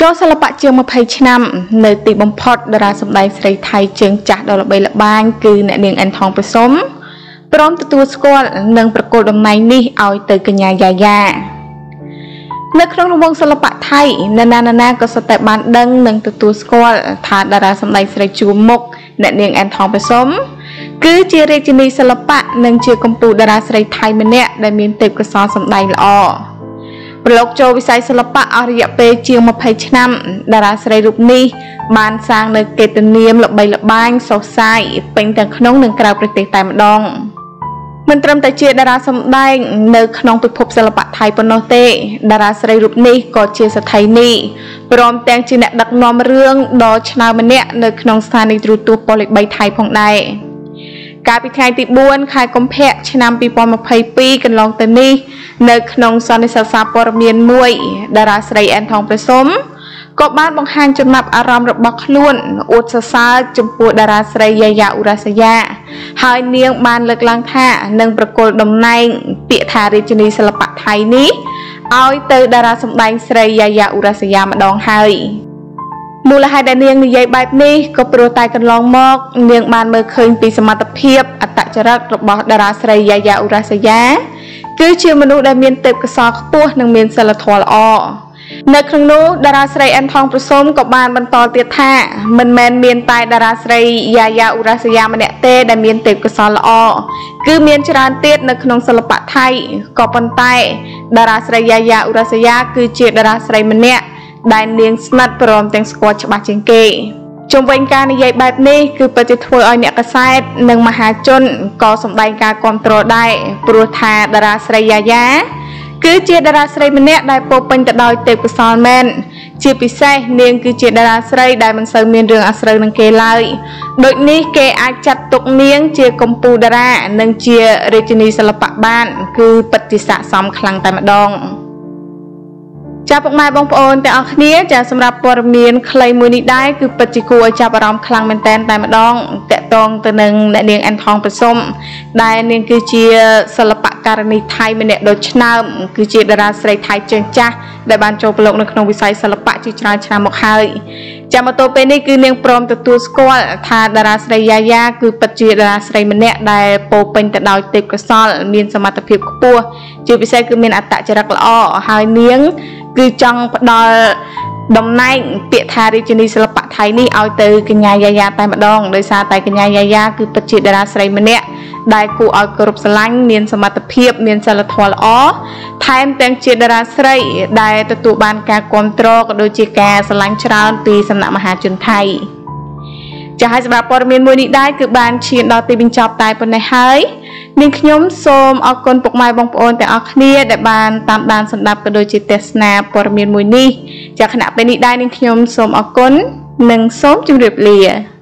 ចូលសិល្បៈជាង20ឆ្នាំ នៅទីបំផុតតារាសម្ដែងស្រីថៃជើងចាស់ដ៏ល្បីល្បាញគឺអ្នកនាងអិនថងប្រសុំព្រមទទួលស្គាល់និងប្រគល់តំណែងនេះឲ្យទៅកញ្ញាយ៉ាយ៉ានៅក្នុងរង្វង់សិល្បៈថៃនរណានរណាក៏សុទ្ធតែបានដឹងនិងទទួលស្គាល់ថាតារាសម្ដែងស្រីជួមុខអ្នកនាងអែនថងប្រសុំគឺជារាជិនីសិល្បៈនិងជាកម្ពុជាតារាស្រីថៃម្នាក់ដែលមានទេពកោសល្យសម្ដែងល្អ ប្រឡូកចូលវិស័យសិល្បៈអស់រយៈពេលជាង20ឆ្នាំតារាស្រីរូបនេះបានសាងនៅកេតនាមល្បីល្បាញសុសសាយពេញទាំងក្នុងនិងក្រៅប្រទេសតែម្ដង។មិនត្រឹមតែជាតារាសម្ដែងនៅក្នុងពិភពសិល្បៈថៃប៉ុណ្ណោះទេតារាស្រីរូបនេះក៏ជាស្ថិនីព្រមទាំងជាអ្នកដឹកនាំរឿងដ៏ឆ្នើមម្នាក់នៅក្នុងស្ថានីយទូរទស្សន៍ប៉ុស្តិ៍លេខ3ថៃផងដែរ កាលពីថ្ងៃទី4ខែកុម្ភៈឆ្នាំ2022កន្លងទៅនេះនៅក្នុងសន្និសីទសារព័ត៌មានមួយតារាស្រីអែនថងប្រសុំក៏បានបង្ហាញចំណាប់អារម្មណ៍របស់ខ្លួនអួតសរសើរចំពោះតារាស្រីយាយ៉ាអ៊ូរ៉ាសយ៉ាហើយនាងបានលើកឡើងថានឹងប្រគល់តំណែងពាក្យថារាជិនីសិល្បៈថៃនេះឲ្យទៅតារាសម្ដែងស្រីយាយ៉ាអ៊ូរ៉ាសយ៉ាម្ដងហើយ មូលហេតុដែលនាងនិយាយបែបនេះក៏ព្រោះតែកន្លងមក នាងបានមើលឃើញពីសមត្ថភាពអត្តចរិតរបស់តារាស្រីយាយ៉ាអ៊ូរ៉ាសយ៉ាគឺជាមនុស្សដែលមានទេពកោសល្យខ្ពស់និងមានសិលធម៌ល្អនៅក្នុងនោះតារាស្រីអិនថងប្រសុំក៏បានបន្តទៀតថាមិនមែនមានតែតារាស្រីយ៉ាយ៉ាអ៊ូរ៉ាសយ៉ាម្នាក់ទេដែលមានទេពកោសល្យល្អគឺមានច្រើនទៀតនៅក្នុងសិល្បៈថៃក៏ប៉ុន្តែតារាស្រីយ៉ាយ៉ាអ៊ូរ៉ាសយ៉ាគឺជាតារាស្រីម្នាក់ ដែលនាងស្និទ្ធព្រមទាំងស្គាល់ច្បាស់ជាងគេជុំវិញការនិយាយបែបនេះគឺពិតជាធ្វើឲ្យអ្នកកសែតនិងមហាជនក៏សម្ដែងការគ្រប់គ្រងដែរព្រោះថាតារាស្រីយ៉ាយ៉ាគឺជាតារាស្រីម្នាក់ដែលពោពេញទៅដោយទេពកោសល្យមែនជាពិសេសនាងគឺជាតារាស្រីដែលមិនសូវមានរឿងអាស្រូវនឹងគេឡើយដូចនេះគេអាចចាត់ទុកនាង ជាកម្ពុជាតារានិងជារាជិនីសិល្បៈបាន គឺពិតជាស័ក្តិសមខ្លាំងតែម្ដង ចាពុកម៉ែបងប្អូនទាំងអស់គ្នាចាសម្រាប់ព័ត៌មានខ្លីមួយនេះដែរគឺពិតជាគួរឲ្យចាប់អារម្មណ៍ខ្លាំងមែនតែនតែម្ដងតកតងទៅនឹងអ្នកនាងអែនថងប្រសុំដែលនាងគឺជាសិល្បករនីថៃម្នាក់ដ៏ឆ្នើមគឺជាតារាស្រីថៃជើងចាស់ដែលបានចូលប្រឡូកនៅក្នុងវិស័យសិល្បៈជាច្រើនឆ្នាំមកហើយចាំមកទល់ពេលនេះគឺនាងព្រមទទួលស្គាល់ថាតារាស្រីយ៉ាយ៉ាគឺពិតជាតារាស្រីម្នាក់ដែលពោពេញទៅដោយទេពកោសល្យមានសមត្ថភាពខ្ពស់ជាពិសេសគឺមានអត្តចរិតល្អហើយនាង គឺចង់ផ្ដល់តំណែងពាក្យថារាជិនីសិល្បៈថៃនេះឲ្យទៅកញ្ញាយ៉ាយ៉ាតែម្ដងដោយសារតែកញ្ញាយ៉ាយ៉ាគឺពិតជាតារាស្រីម្នាក់ដែលគួរឲ្យគោរពស្រឡាញ់មានសមត្ថភាព មានសិលធម៌ល្អថែមទាំងជាតារាស្រីដែលទទួលបានការគ្រប់គ្រងក៏ដូចជាការស្រឡាញ់ច្រើនពីសំណាក់មហាជនថៃ ចាហើយសម្រាប់ព័ត៌មានមួយនេះដែរគឺបានឈានដល់ទីបញ្ចប់តែប៉ុណ្ណេះហើយនាងខ្ញុំសូមអរគុណពុកម៉ែបងប្អូនទាំងអស់គ្នាដែលបានតាមដានស្ដាប់ក៏ដូចជាទស្សនាព័ត៌មានមួយនេះចាគណៈពេលនេះដែរនាងខ្ញុំសូមអរគុណនិងសូមជម្រាបលា